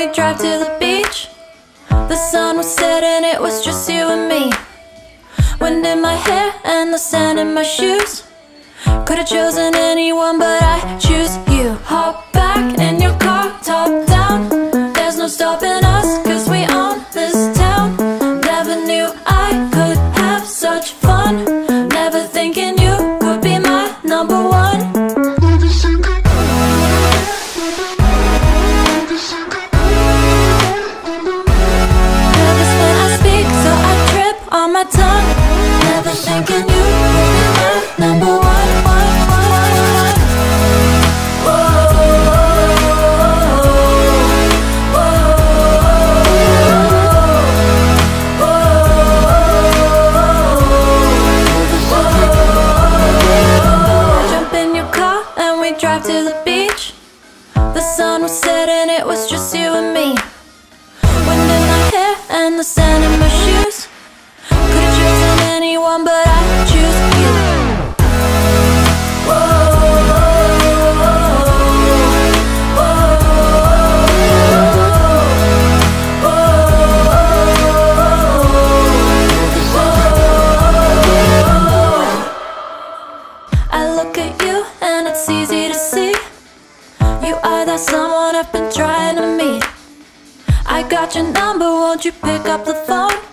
we drive to the beach. The sun was setting, it was just you and me. Wind in my hair and the sand in my shoes. Could've chosen anyone, but I choose you. My tongue. Never thinking you my number one, drive to the beach. The sun was setting, it was just you and me. Easy to see. You are that someone I've been trying to meet. I got your number, won't you pick up the phone?